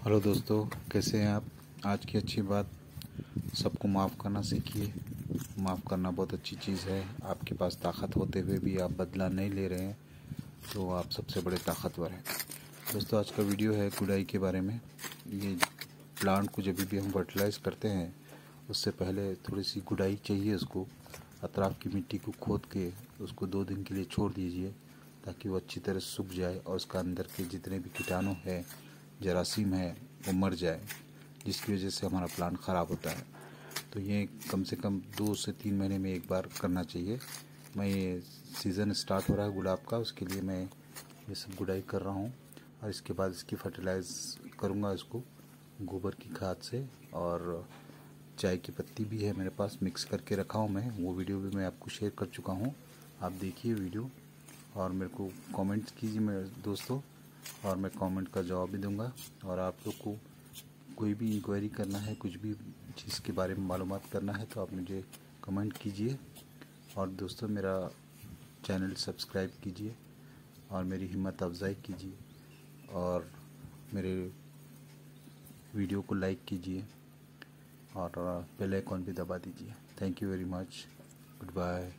Hello दोस्तों, कैसे हैं आप? आज की अच्छी बात, सबको माफ़ करना सीखिए। माफ़ करना बहुत अच्छी चीज़ है। आपके पास ताकत होते हुए भी आप बदला नहीं ले रहे हैं तो आप सबसे बड़े ताकतवर हैं। दोस्तों, आज का वीडियो है गुड़ाई के बारे में। ये प्लांट को जब भी हम फर्टिलाइज़ करते हैं, उससे पहले थोड़ी सी गुड़ाई चाहिए उसको। अतराफ़ की मिट्टी को खोद के उसको दो दिन के लिए छोड़ दीजिए, ताकि वो अच्छी तरह सूख जाए और उसका अंदर के जितने भी कीटाणु हैं जरासीम है, वो मर जाए, जिसकी वजह से हमारा प्लांट ख़राब होता है। तो ये कम से कम दो से तीन महीने में एक बार करना चाहिए। मैं ये सीज़न स्टार्ट हो रहा है गुलाब का, उसके लिए मैं ये सब गुड़ाई कर रहा हूँ। और इसके बाद इसकी फर्टिलाइज करूँगा इसको, गोबर की खाद से। और चाय की पत्ती भी है मेरे पास मिक्स करके रखा हूँ मैं। वो वीडियो भी मैं आपको शेयर कर चुका हूँ। आप देखिए वीडियो और मेरे को कमेंट्स कीजिए मेरे दोस्तों। और मैं कमेंट का जवाब भी दूँगा। और आप लोग को, कोई भी इंक्वायरी करना है, कुछ भी चीज़ के बारे में मालूम करना है तो आप मुझे कमेंट कीजिए। और दोस्तों, मेरा चैनल सब्सक्राइब कीजिए और मेरी हिम्मत अफजाई कीजिए। और मेरे वीडियो को लाइक कीजिए और बेल आइकॉन भी दबा दीजिए। Thank you very much good bye